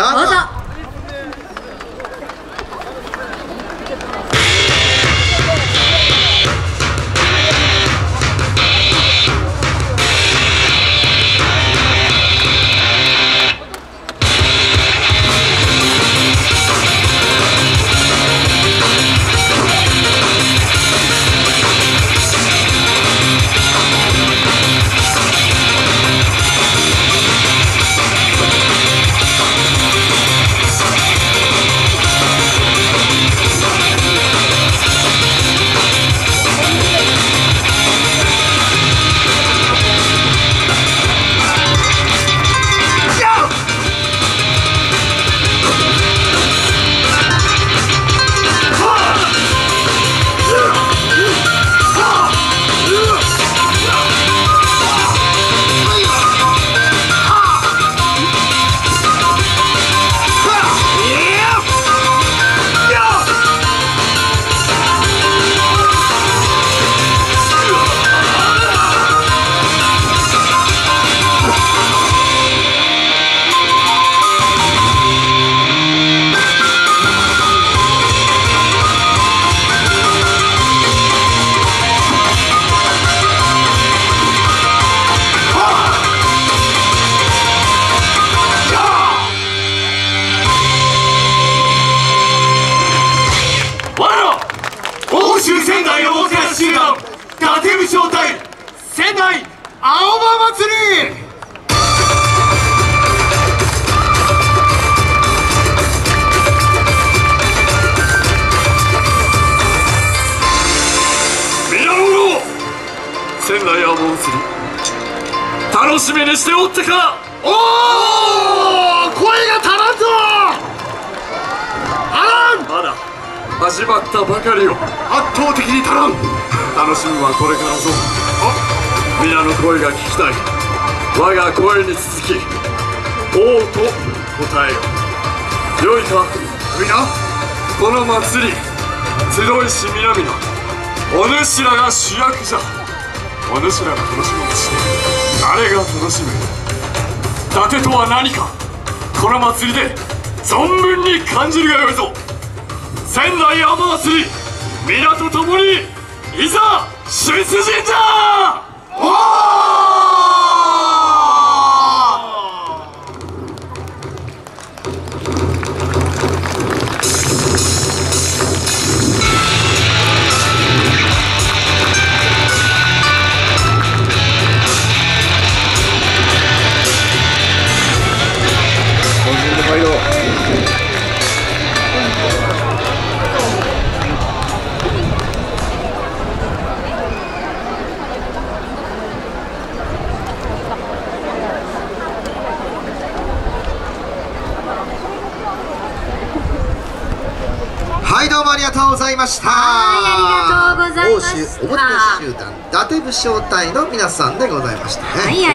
どう州仙台大倉集団伊達部招待仙台青葉祭り皆者仙台青葉祭り楽しみにしておったかおお声が始まったばかりよ圧倒的に足らん楽しみはこれからぞ。あ皆の声が聞きたい。我が声に続き王と答えよ。よいか皆。この祭り強いし南のお主らが主役じゃ。お主らが楽しむうち誰が楽しむ伊達とは何か。この祭りで存分に感じるがよいぞ。仙台山祭り皆と共にいざ出陣じゃ！はいもありがとうございました。はいありがとうございました。欧州おもてなし集団伊達武将隊の皆さんでございましたね、はい